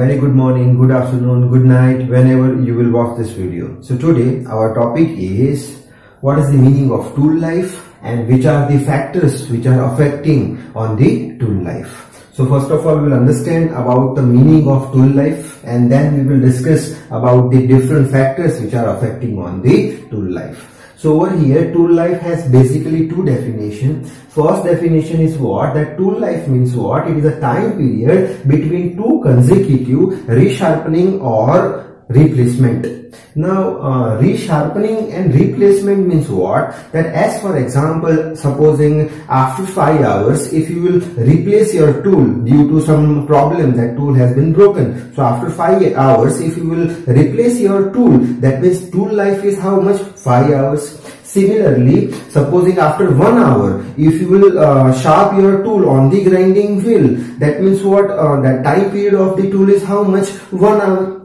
very good morning, good afternoon, good night, whenever you will watch this video. So today our topic is what is the meaning of tool life and which are the factors which are affecting on the tool life. So first of all we will understand about the meaning of tool life and then we will discuss about the different factors which are affecting on the tool life. So over here tool life has basically two definitions. First definition is what? That tool life means what? It is a time period between two consecutive resharpening or replacement. Now, uh, resharpening and replacement means what? That as for example, supposing after 5 hours, if you will replace your tool due to some problem, that tool has been broken. So after 5 hours, if you will replace your tool, that means tool life is how much? 5 hours. Similarly, supposing after 1 hour, if you will uh, sharp your tool on the grinding wheel, that means what? Uh, that time period of the tool is how much? 1 hour.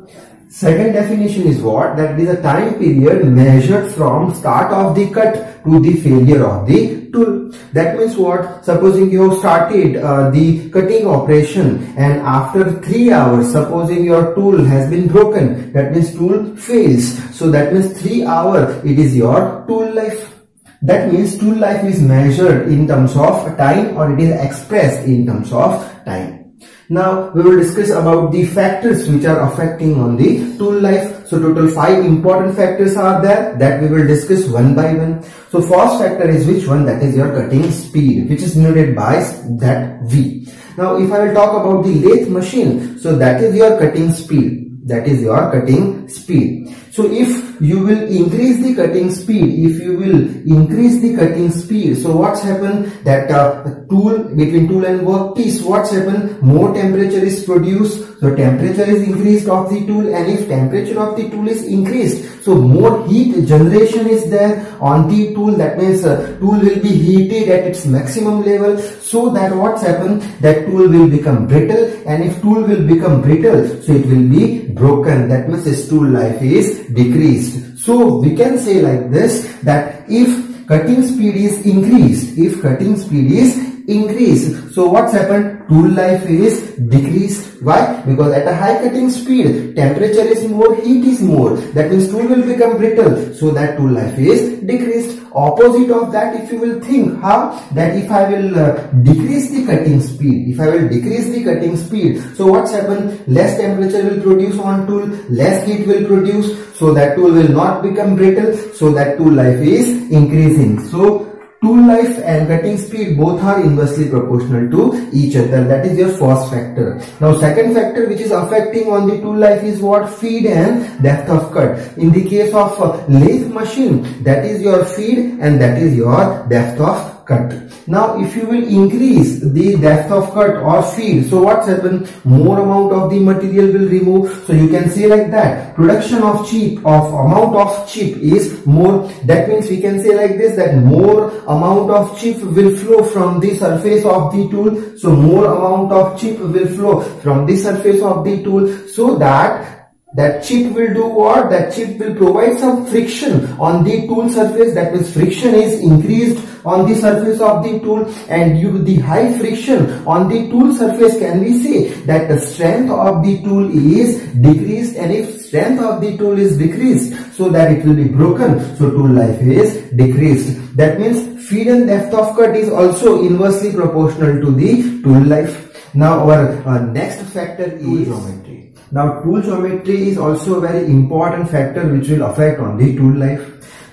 Second definition is what? That is a time period measured from start of the cut to the failure of the tool. That means what? Supposing you have started uh, the cutting operation and after 3 hours, supposing your tool has been broken, that means tool fails. So that means 3 hour, it is your tool life. That means tool life is measured in terms of time or it is expressed in terms of time. Now we will discuss about the factors which are affecting on the tool life. So total five important factors are there that we will discuss one by one. So first factor is which one that is your cutting speed which is denoted by that V. Now if I will talk about the lathe machine so that is your cutting speed that is your cutting speed. So if you will increase the cutting speed, if you will increase the cutting speed, so what's happened that uh, tool between tool and workpiece, what's happened? More temperature is produced, so temperature is increased of the tool and if temperature of the tool is increased, so more heat generation is there on the tool. That means uh, tool will be heated at its maximum level so that what's happened that tool will become brittle and if tool will become brittle, so it will be broken. That means its tool life is decreased. So we can say like this that if cutting speed is increased, if cutting speed is increased, so what's happened? Tool life is decreased. Why? Because at a high cutting speed, temperature is more, heat is more. That means tool will become brittle. So that tool life is decreased. Opposite of that, if you will think how that if I will uh, decrease the cutting speed, if I will decrease the cutting speed, so what's happened? Less temperature will produce on tool, less heat will produce. So that tool will not become brittle. So that tool life is increasing. So tool life and cutting speed both are inversely proportional to each other. That is your first factor. Now second factor which is affecting on the tool life is what? Feed and depth of cut. In the case of lathe machine that is your feed and that is your depth of cut. Now if you will increase the depth of cut or feed, so what's happened? More amount of the material will remove. So you can say like that, production of chip of amount of chip is more. That means we can say like this that more amount of chip will flow from the surface of the tool. So more amount of chip will flow from the surface of the tool so that that chip will do what? That chip will provide some friction on the tool surface. That means friction is increased on the surface of the tool and due to the high friction on the tool surface can we say that the strength of the tool is decreased and if strength of the tool is decreased so that it will be broken so tool life is decreased. That means feed and depth of cut is also inversely proportional to the tool life. Now our uh, next factor is geometry. Now tool geometry is also a very important factor which will affect on the tool life.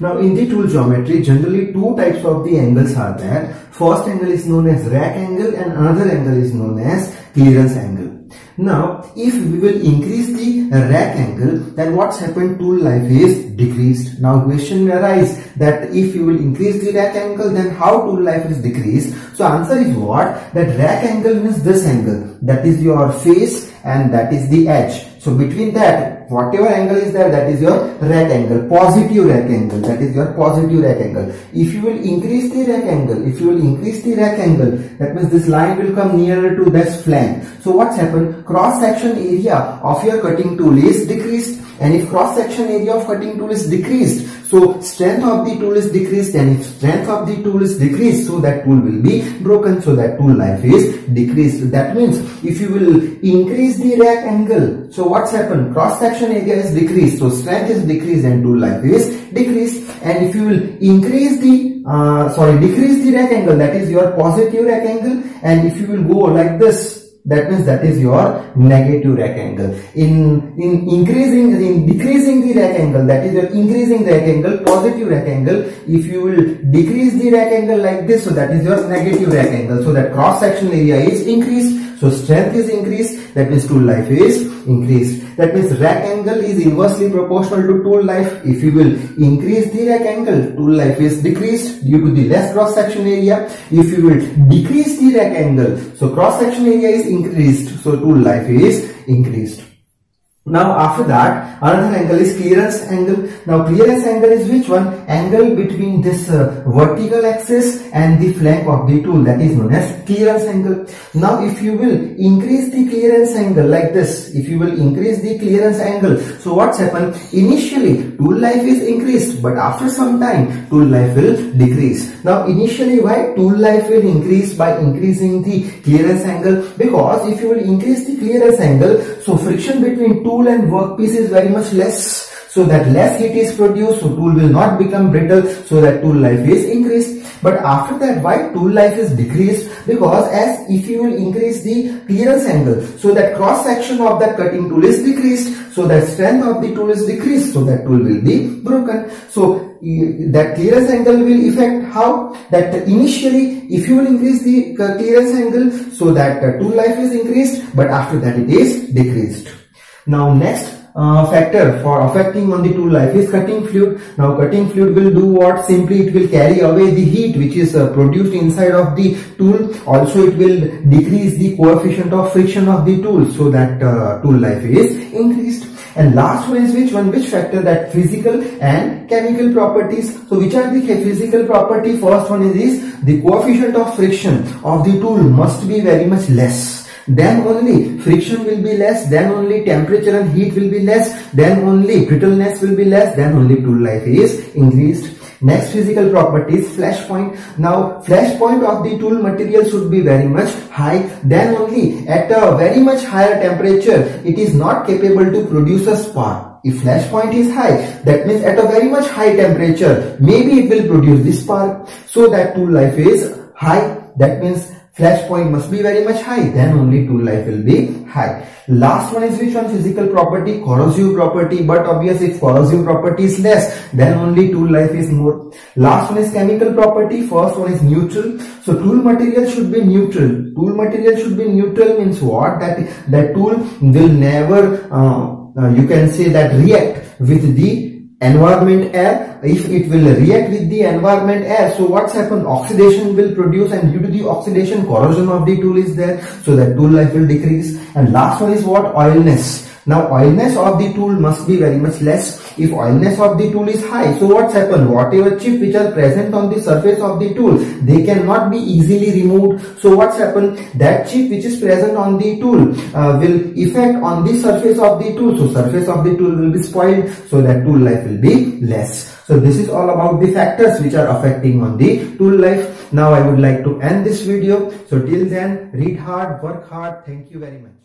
Now in the tool geometry generally two types of the angles are there. First angle is known as rack angle and another angle is known as clearance angle. Now, if we will increase the rack angle, then what's happened tool life is decreased. Now, question may arise that if you will increase the rack angle, then how tool life is decreased? So, answer is what? That rack angle means this angle. That is your face and that is the edge. So between that, whatever angle is there, that is your rack angle, positive rack angle, that is your positive rack angle. If you will increase the rack angle, if you will increase the rack angle, that means this line will come nearer to this flank. So what's happened? Cross section area of your cutting tool is decreased and if cross section area of cutting tool is decreased so strength of the tool is decreased and if strength of the tool is decreased so that tool will be broken so that tool life is decreased. That means if you will increase the rack angle so what's happened? Cross section area is decreased so strength is decreased and tool life is decreased. And if you will increase the uh, sorry decrease the rack angle that is your positive rack angle and if you will go like this that means that is your negative rack angle in in increasing in decreasing the rack angle that is your increasing rack angle positive rack angle if you will decrease the rack angle like this so that is your negative rack angle so that cross sectional area is increased so strength is increased, that means tool life is increased. That means rack angle is inversely proportional to tool life. If you will increase the rack angle, tool life is decreased due to the less cross section area. If you will decrease the rack angle, so cross section area is increased, so tool life is increased. Now after that another angle is clearance angle. Now clearance angle is which one? Angle between this uh, vertical axis and the flank of the tool that is known as clearance angle. Now if you will increase the clearance angle like this, if you will increase the clearance angle, so what's happened? Initially tool life is increased but after some time tool life will decrease. Now initially why tool life will increase by increasing the clearance angle? Because if you will increase the clearance angle, so friction between tool and workpiece is very much less. So that less heat is produced so tool will not become brittle so that tool life is increased. But after that why tool life is decreased? Because as if you will increase the clearance angle so that cross section of that cutting tool is decreased so that strength of the tool is decreased so that tool will be broken. So that clearance angle will affect how? That initially if you will increase the uh, clearance angle so that uh, tool life is increased but after that it is decreased now next uh, factor for affecting on the tool life is cutting fluid. Now cutting fluid will do what? Simply it will carry away the heat which is uh, produced inside of the tool. Also it will decrease the coefficient of friction of the tool so that uh, tool life is increased. And last one is which one? Which factor that physical and chemical properties. So which are the physical property? First one is this, the coefficient of friction of the tool must be very much less then only friction will be less, then only temperature and heat will be less, then only brittleness will be less, then only tool life is increased. Next physical property is flash point. Now flash point of the tool material should be very much high. Then only at a very much higher temperature it is not capable to produce a spark. If flash point is high, that means at a very much high temperature, maybe it will produce this spark. So that tool life is high. That means flash point must be very much high. Then only tool life will be high. Last one is which one physical property corrosive property but obviously if corrosive property is less. Then only tool life is more. Last one is chemical property first one is neutral. So tool material should be neutral. Tool material should be neutral means what? That that tool will never uh, uh, you can say that react with the environment air. If it will react with the environment air so what's happened? Oxidation will produce and due to the oxidation corrosion of the tool is there so that tool life will decrease. And last one is what? Oilness now oilness of the tool must be very much less if oilness of the tool is high. So what's happened? Whatever chip which are present on the surface of the tool, they cannot be easily removed. So what's happened? That chip which is present on the tool uh, will effect on the surface of the tool. So surface of the tool will be spoiled. So that tool life will be less. So this is all about the factors which are affecting on the tool life. Now I would like to end this video. So till then, read hard, work hard. Thank you very much.